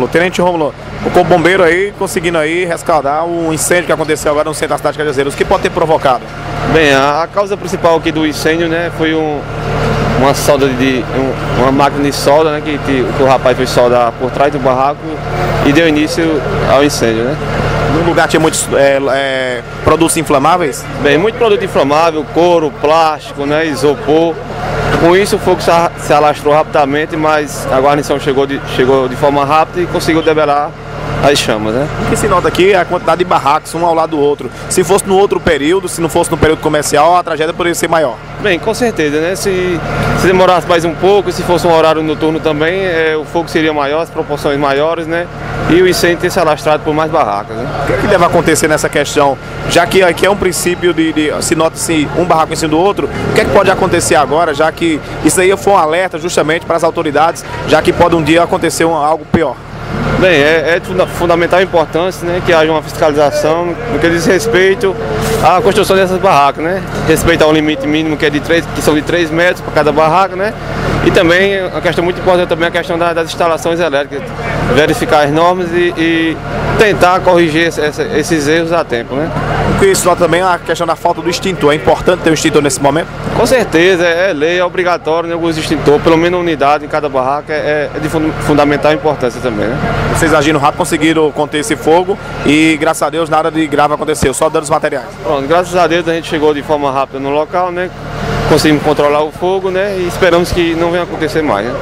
Rômulo. Tenente Rômulo, o bombeiro aí conseguindo aí rescaldar o incêndio que aconteceu agora no centro da cidade de Cajazeiras. O que pode ter provocado? Bem, a, a causa principal aqui do incêndio, né, foi um, uma solda de um, uma máquina de solda, né, que, que, o rapaz foi soldar por trás do barraco e deu início ao incêndio, né. No lugar tinha muitos é, é, produtos inflamáveis? Bem, muito produto inflamável, couro, plástico, né, isopor. Com isso o fogo se alastrou rapidamente, mas a guarnição chegou de, chegou de forma rápida e conseguiu debelar as chamas, né? O que se nota aqui é a quantidade de barracos, um ao lado do outro. Se fosse no outro período, se não fosse no período comercial, a tragédia poderia ser maior. Bem, com certeza, né? Se, se demorasse mais um pouco, se fosse um horário noturno também, é, o fogo seria maior, as proporções maiores, né? E o incêndio ter se alastrado por mais barracas, né? O que, é que deve acontecer nessa questão? Já que aqui é um princípio de, de se nota-se um barraco em cima do outro, o que é que pode acontecer agora, já que isso aí foi um alerta justamente para as autoridades, já que pode um dia acontecer um, algo pior? Bem, é, é fundamental importância né, que haja uma fiscalização no que diz respeito à construção dessas barracas, né? Respeito ao limite mínimo que, é de 3, que são de 3 metros para cada barraca, né? E também, a questão muito importante também é a questão das, das instalações elétricas, verificar as normas e, e tentar corrigir esse, esses erros a tempo, né? Com isso, nós também a questão da falta do extintor. É importante ter um extintor nesse momento? Com certeza, é, é lei, é obrigatório né, o extintor, pelo menos uma unidade em cada barraca, é, é de fundamental importância também, né? Vocês agindo rápido conseguiram conter esse fogo e, graças a Deus, nada de grave aconteceu, só danos materiais. Pronto, graças a Deus a gente chegou de forma rápida no local, né? Conseguimos controlar o fogo, né? E esperamos que não venha acontecer mais, né?